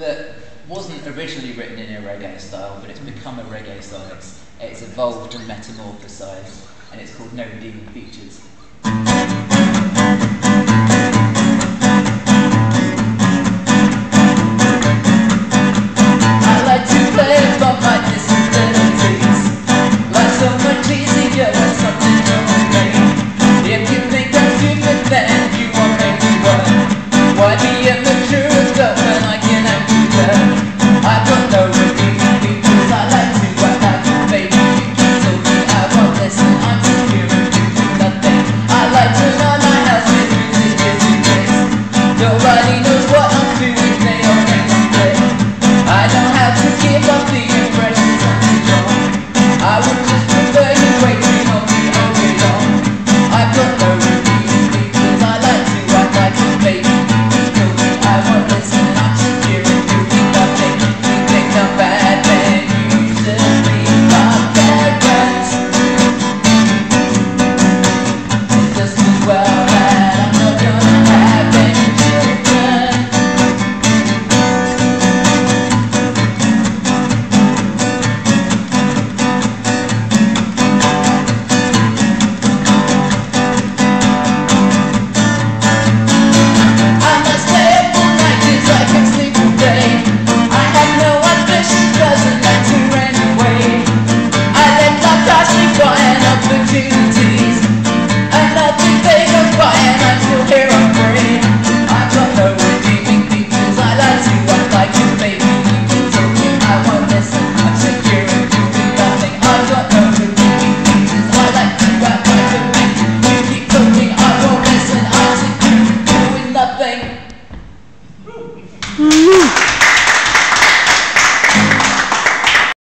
that wasn't originally written in a reggae style, but it's become a reggae style. It's, it's evolved and metamorphosized, and it's called No Demon Features. Nobody knows. you.